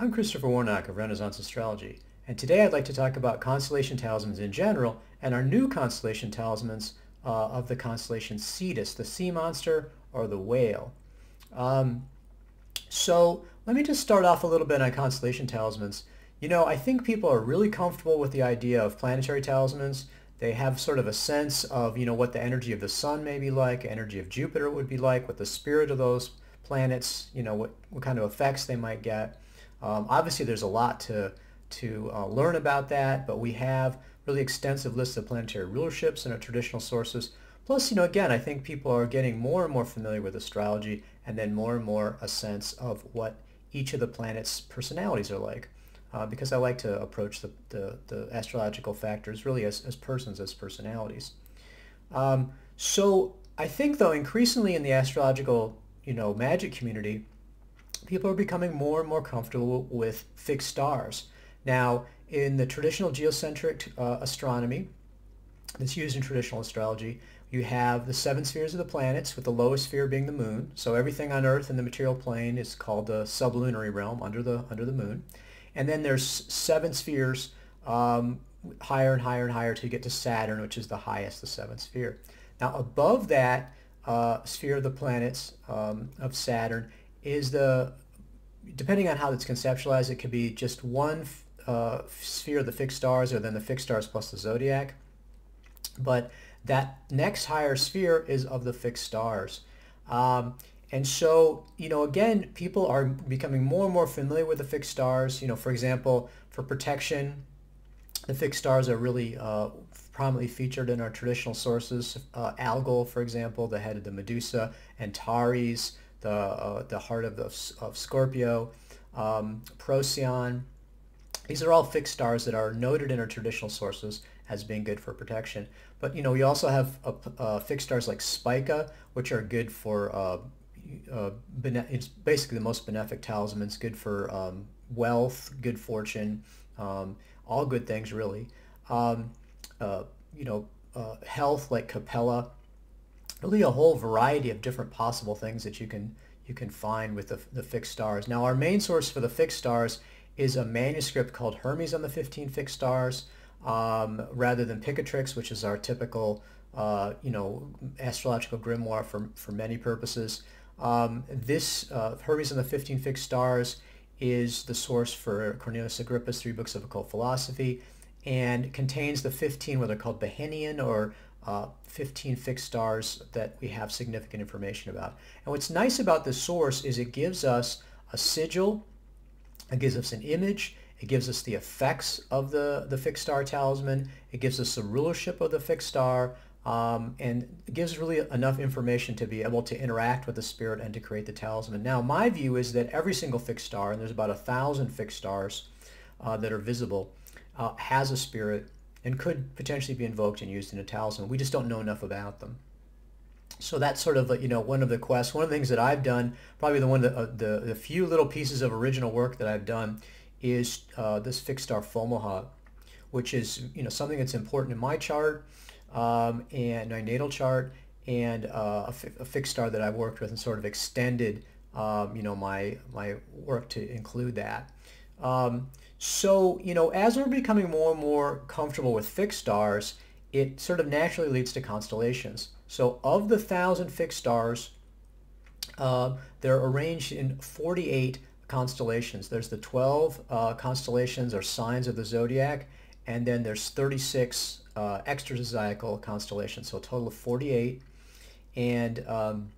I'm Christopher Warnock of Renaissance Astrology, and today I'd like to talk about constellation talismans in general and our new constellation talismans uh, of the constellation Cetus, the sea monster or the whale. Um, so let me just start off a little bit on constellation talismans. You know, I think people are really comfortable with the idea of planetary talismans. They have sort of a sense of, you know, what the energy of the sun may be like, energy of Jupiter would be like, what the spirit of those planets, you know, what, what kind of effects they might get. Um, obviously, there's a lot to, to uh, learn about that, but we have really extensive lists of planetary rulerships in our traditional sources. Plus, you know, again, I think people are getting more and more familiar with astrology and then more and more a sense of what each of the planets' personalities are like. Uh, because I like to approach the, the, the, astrological factors really as, as persons, as personalities. Um, so I think, though, increasingly in the astrological you know, magic community, people are becoming more and more comfortable with fixed stars. Now, in the traditional geocentric uh, astronomy that's used in traditional astrology, you have the seven spheres of the planets, with the lowest sphere being the moon. So everything on Earth in the material plane is called the sublunary realm under the under the moon. And then there's seven spheres um, higher and higher and higher to get to Saturn, which is the highest, the seventh sphere. Now above that, uh, sphere of the planets um, of Saturn is the, depending on how it's conceptualized, it could be just one uh, sphere of the fixed stars or then the fixed stars plus the zodiac. But that next higher sphere is of the fixed stars. Um, and so, you know, again, people are becoming more and more familiar with the fixed stars. You know, for example, for protection, the fixed stars are really uh, prominently featured in our traditional sources. Uh, Algol, for example, the head of the Medusa, Antares, the, uh, the heart of, the, of Scorpio, um, Procyon. These are all fixed stars that are noted in our traditional sources as being good for protection. But, you know, we also have uh, uh fixed stars like Spica, which are good for, uh, uh, it's basically the most benefic talismans, good for um, wealth, good fortune, um, all good things really. Um, uh, you know, uh, health like Capella, really a whole variety of different possible things that you can you can find with the, the fixed stars. Now our main source for the fixed stars is a manuscript called Hermes on the 15 fixed stars um, rather than Picatrix, which is our typical uh, you know astrological grimoire for, for many purposes. Um, this uh, Hermes on the 15 fixed stars is the source for Cornelius Agrippa's three books of occult philosophy and contains the 15 what are called Behenian or uh, 15 fixed stars that we have significant information about. And what's nice about this source is it gives us a sigil, it gives us an image, it gives us the effects of the, the fixed star talisman, it gives us the rulership of the fixed star, um, and gives really enough information to be able to interact with the spirit and to create the talisman. Now, my view is that every single fixed star, and there's about a thousand fixed stars uh, that are visible, uh, has a spirit and could potentially be invoked and used in a talisman. We just don't know enough about them. So that's sort of, you know, one of the quests. One of the things that I've done, probably the one of the, uh, the, the, few little pieces of original work that I've done is uh, this fixed star Fomalhaut, which is, you know, something that's important in my chart um, and my natal chart and uh, a, a fixed star that I've worked with and sort of extended, um, you know, my, my work to include that. Um, so, you know, as we're becoming more and more comfortable with fixed stars, it sort of naturally leads to constellations. So of the thousand fixed stars, uh, they're arranged in 48 constellations. There's the 12 uh, constellations or signs of the zodiac, and then there's 36 uh, extra-zodiacal constellations, so a total of 48. And um,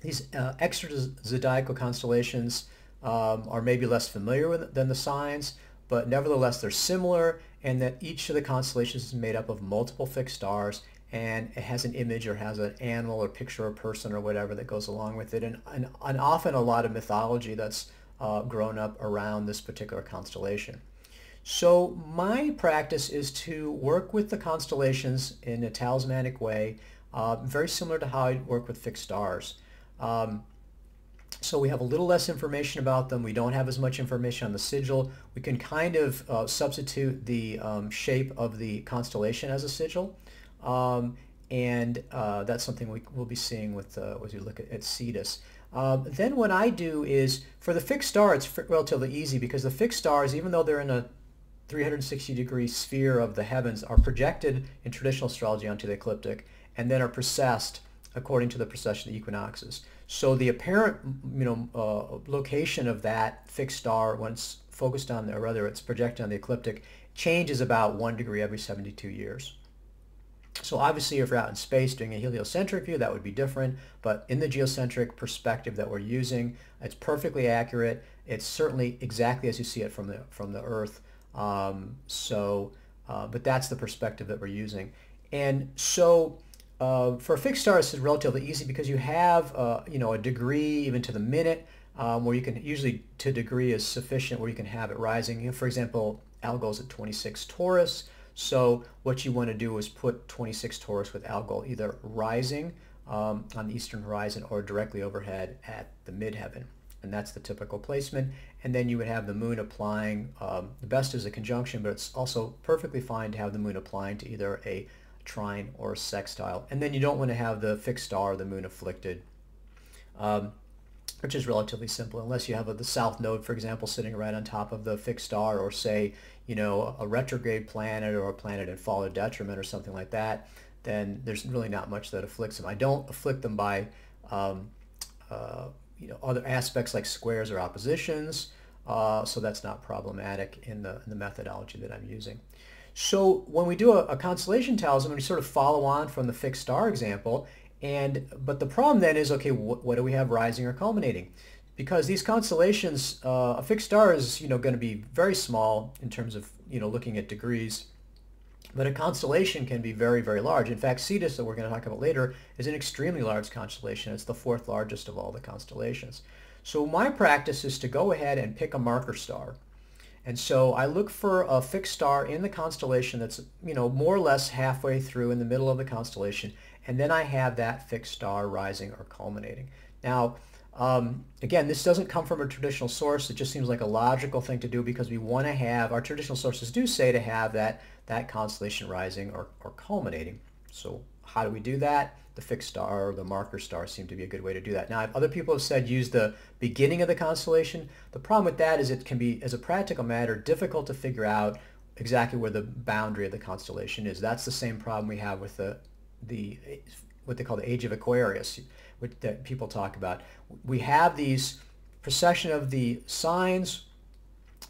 these uh, extra-zodiacal constellations um, are maybe less familiar with, than the signs, but nevertheless they're similar and that each of the constellations is made up of multiple fixed stars and it has an image or has an animal or picture or person or whatever that goes along with it and, and, and often a lot of mythology that's uh, grown up around this particular constellation. So my practice is to work with the constellations in a talismanic way, uh, very similar to how I work with fixed stars. Um, so we have a little less information about them. We don't have as much information on the sigil. We can kind of uh, substitute the um, shape of the constellation as a sigil. Um, and uh, that's something we will be seeing with uh, as we look at, at Cetus. Um, then what I do is, for the fixed star, it's relatively easy because the fixed stars, even though they're in a 360 degree sphere of the heavens, are projected in traditional astrology onto the ecliptic and then are precessed according to the precession of the equinoxes. So the apparent you know, uh, location of that fixed star it's focused on, or rather it's projected on the ecliptic, changes about one degree every 72 years. So obviously if you're out in space doing a heliocentric view, that would be different. But in the geocentric perspective that we're using, it's perfectly accurate. It's certainly exactly as you see it from the, from the Earth. Um, so, uh, but that's the perspective that we're using. And so uh, for a fixed star, this is relatively easy because you have, uh, you know, a degree even to the minute um, where you can, usually to degree is sufficient where you can have it rising. For example, Algol's at 26 Taurus. So what you want to do is put 26 Taurus with Algol either rising um, on the eastern horizon or directly overhead at the midheaven. And that's the typical placement. And then you would have the moon applying, um, the best is a conjunction, but it's also perfectly fine to have the moon applying to either a trine or sextile. And then you don't want to have the fixed star, or the moon afflicted. Um, which is relatively simple unless you have a, the south node, for example, sitting right on top of the fixed star or say, you know, a retrograde planet or a planet in fall or detriment or something like that, then there's really not much that afflicts them. I don't afflict them by, um, uh, you know, other aspects like squares or oppositions, uh, so that's not problematic in the, in the methodology that I'm using. So when we do a, a constellation talisman, we sort of follow on from the fixed star example, and but the problem then is, okay, wh what do we have rising or culminating? Because these constellations, uh, a fixed star is, you know, going to be very small in terms of, you know, looking at degrees. But a constellation can be very, very large. In fact, Cetus, that we're going to talk about later, is an extremely large constellation. It's the fourth largest of all the constellations. So my practice is to go ahead and pick a marker star. And so I look for a fixed star in the constellation that's, you know, more or less halfway through in the middle of the constellation and then I have that fixed star rising or culminating. Now, um, again, this doesn't come from a traditional source. It just seems like a logical thing to do because we want to have, our traditional sources do say to have that, that constellation rising or, or culminating. So how do we do that? The fixed star or the marker star seem to be a good way to do that. Now, other people have said use the beginning of the constellation. The problem with that is it can be, as a practical matter, difficult to figure out exactly where the boundary of the constellation is. That's the same problem we have with the the what they call the age of Aquarius, which, that people talk about. We have these precession of the signs.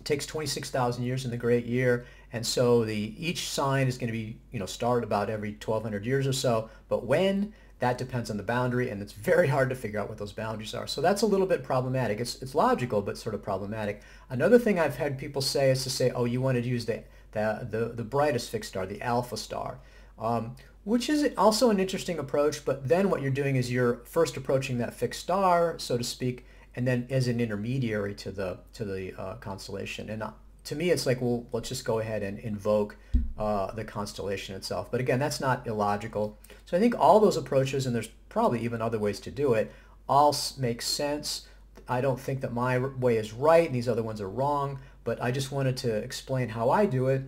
Takes 26,000 years in the Great Year, and so the each sign is going to be you know started about every 1,200 years or so. But when that depends on the boundary, and it's very hard to figure out what those boundaries are. So that's a little bit problematic. It's, it's logical, but sort of problematic. Another thing I've had people say is to say, oh, you want to use the, the, the, the brightest fixed star, the alpha star. Um, which is also an interesting approach. But then what you're doing is you're first approaching that fixed star, so to speak, and then as an intermediary to the to the uh, constellation. And to me, it's like, well, let's just go ahead and invoke uh, the constellation itself. But again, that's not illogical. So I think all those approaches, and there's probably even other ways to do it, all make sense. I don't think that my way is right and these other ones are wrong, but I just wanted to explain how I do it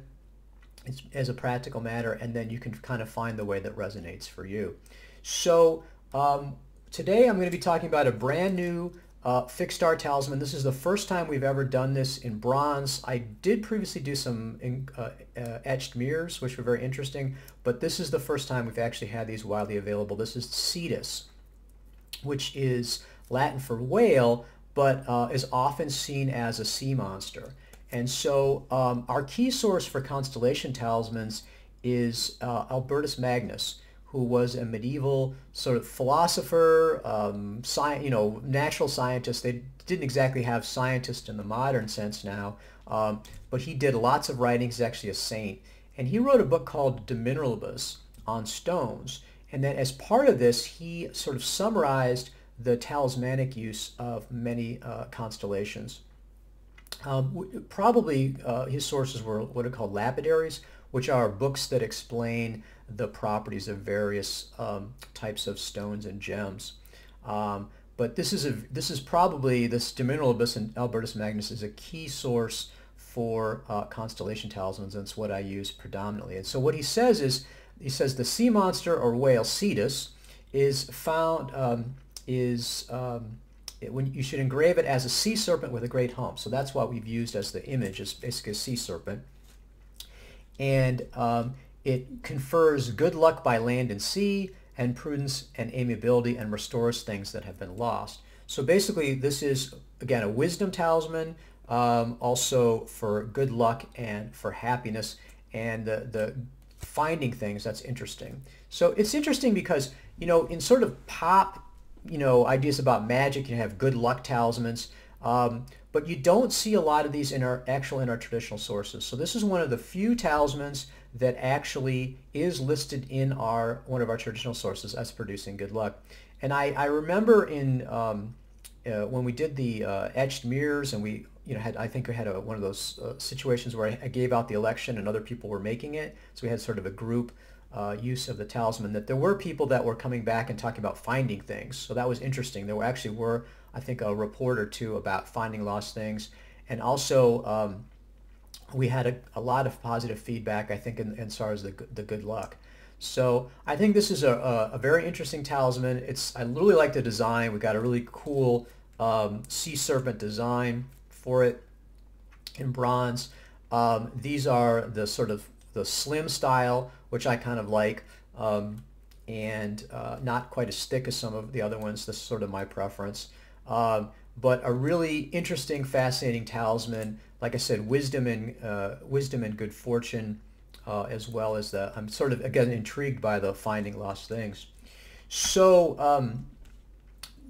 as a practical matter, and then you can kind of find the way that resonates for you. So um, today I'm going to be talking about a brand new uh, fixed star talisman. This is the first time we've ever done this in bronze. I did previously do some in, uh, uh, etched mirrors, which were very interesting, but this is the first time we've actually had these widely available. This is Cetus, which is Latin for whale, but uh, is often seen as a sea monster. And so um, our key source for constellation talismans is uh, Albertus Magnus, who was a medieval sort of philosopher, um, sci- you know, natural scientist. They didn't exactly have scientists in the modern sense now, um, but he did lots of writing. He's actually a saint. And he wrote a book called De Mineralibus on stones. And then as part of this, he sort of summarized the talismanic use of many uh, constellations. Um, probably uh, his sources were what are called lapidaries, which are books that explain the properties of various um, types of stones and gems. Um, but this is a this is probably this De Mineralibus and Albertus Magnus is a key source for uh, constellation talismans, and it's what I use predominantly. And so what he says is he says the sea monster or whale Cetus is found um, is um, it, when you should engrave it as a sea serpent with a great hump. So that's what we've used as the image, is basically a sea serpent. And um, it confers good luck by land and sea, and prudence and amiability, and restores things that have been lost. So basically, this is, again, a wisdom talisman, um, also for good luck and for happiness, and the, the finding things, that's interesting. So it's interesting because, you know, in sort of pop, you know, ideas about magic, you have good luck talismans, um, but you don't see a lot of these in our actual in our traditional sources. So this is one of the few talismans that actually is listed in our one of our traditional sources as producing good luck. And I, I remember in um, uh, when we did the uh, etched mirrors and we you know had I think we had a, one of those uh, situations where I, I, gave out the election and other people were making it. So we had sort of a group uh, use of the talisman that there were people that were coming back and talking about finding things. So that was interesting. There were actually were I think a report or two about finding lost things and also um, we had a, a lot of positive feedback, I think, in, in as the, the good luck. So I think this is a, a, a, very interesting talisman. It's I really like the design. We got a really cool um, sea serpent design for it in bronze. Um, these are the sort of the slim style, which I kind of like, um, and uh, not quite as thick as some of the other ones. This is sort of my preference. Um, but a really interesting, fascinating talisman like I said, wisdom and uh, wisdom and good fortune, uh, as well as the. I'm sort of again intrigued by the finding lost things. So um,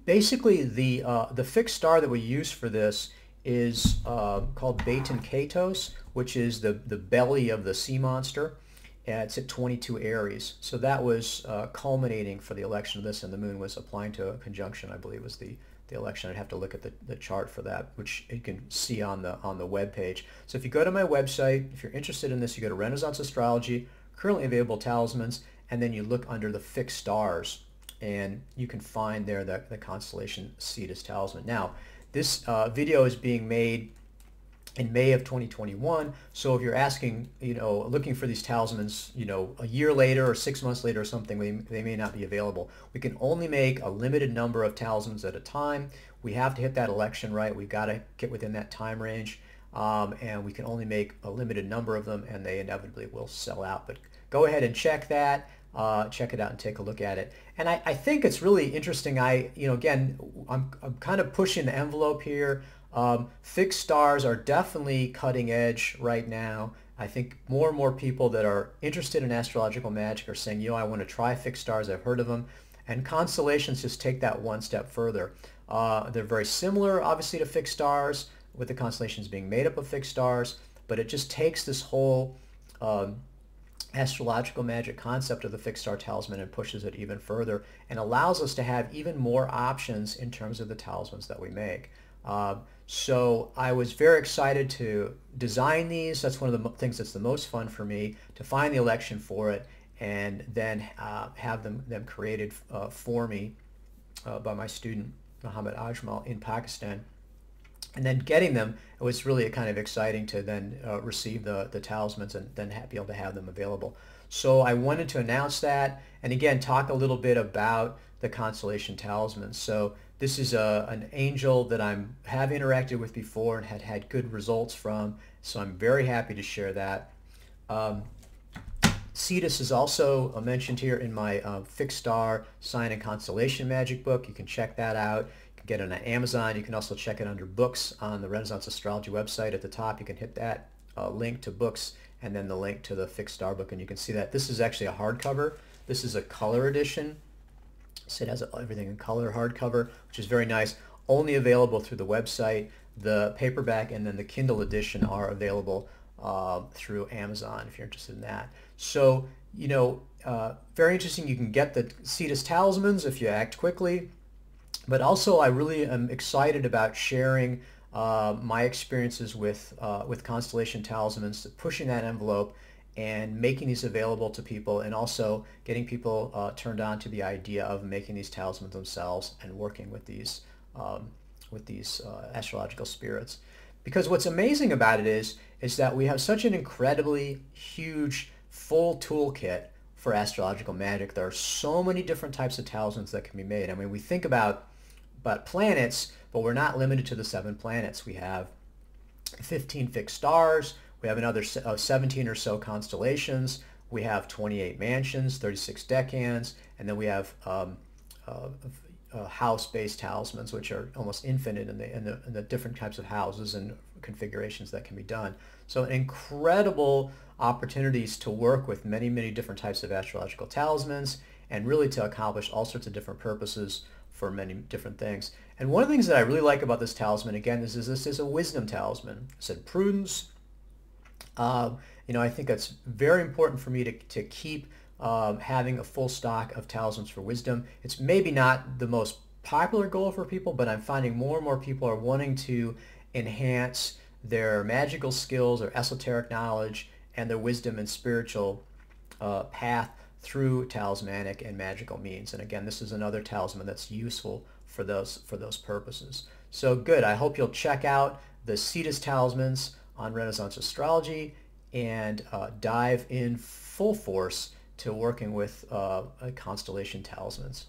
basically, the uh, the fixed star that we use for this is uh, called Baten Kaitos, which is the the belly of the sea monster. it's at 22 Aries. So that was uh, culminating for the election of this, and the moon was applying to a conjunction, I believe, was the the election. I'd have to look at the, the chart for that, which you can see on the on the web page. So if you go to my website, if you're interested in this, you go to Renaissance Astrology, currently available talismans, and then you look under the fixed stars, and you can find there the, the constellation Cetus talisman. Now, this uh, video is being made in May of 2021. So if you're asking, you know, looking for these talismans, you know, a year later or six months later or something, they, they may not be available. We can only make a limited number of talismans at a time. We have to hit that election right. We've got to get within that time range. Um, and we can only make a limited number of them and they inevitably will sell out. But go ahead and check that. Uh, check it out and take a look at it. And I, I think it's really interesting. I, you know, again, I'm, I'm kind of pushing the envelope here. Um, fixed stars are definitely cutting edge right now. I think more and more people that are interested in astrological magic are saying, you know, I want to try fixed stars. I've heard of them. And constellations just take that one step further. Uh, they're very similar, obviously, to fixed stars, with the constellations being made up of fixed stars, but it just takes this whole um, astrological magic concept of the fixed star talisman and pushes it even further and allows us to have even more options in terms of the talismans that we make. Uh, so I was very excited to design these. That's one of the things that's the most fun for me, to find the election for it and then uh, have them, them created uh, for me uh, by my student, Muhammad Ajmal in Pakistan. And then getting them, it was really kind of exciting to then uh, receive the, the talismans and then be able to have them available. So I wanted to announce that and again talk a little bit about the constellation talismans. So this is a, an angel that I have interacted with before and had had good results from, so I'm very happy to share that. Um, Cetus is also mentioned here in my uh, fixed star sign and constellation magic book. You can check that out. You can get it on Amazon. You can also check it under books on the Renaissance Astrology website. At the top, you can hit that uh, link to books and then the link to the fixed star book, and you can see that. This is actually a hardcover. This is a color edition it has everything in color hardcover, which is very nice. Only available through the website. The paperback and then the Kindle edition are available uh, through Amazon if you're interested in that. So, you know, uh, very interesting. You can get the Cetus talismans if you act quickly. But also, I really am excited about sharing uh, my experiences with uh, with Constellation talismans, pushing that envelope and making these available to people and also getting people uh, turned on to the idea of making these talismans themselves and working with these um, with these uh, astrological spirits. Because what's amazing about it is is that we have such an incredibly huge full toolkit for astrological magic. There are so many different types of talismans that can be made. I mean, we think about but planets, but we're not limited to the seven planets. We have 15 fixed stars. We have another uh, 17 or so constellations. We have 28 mansions, 36 decans, and then we have um, uh, uh, house-based talismans, which are almost infinite in the, in the, in the different types of houses and configurations that can be done. So incredible opportunities to work with many, many different types of astrological talismans and really to accomplish all sorts of different purposes for many different things. And one of the things that I really like about this talisman, again, is, is this is a wisdom talisman. I said prudence. Uh, you know, I think it's very important for me to, to keep um, having a full stock of talismans for wisdom. It's maybe not the most popular goal for people, but I'm finding more and more people are wanting to enhance their magical skills or esoteric knowledge and their wisdom and spiritual uh, path through talismanic and magical means. And again, this is another talisman that's useful for those for those purposes. So good. I hope you'll check out the Cetus talismans on Renaissance astrology and uh, dive in full force to working with uh, constellation talismans.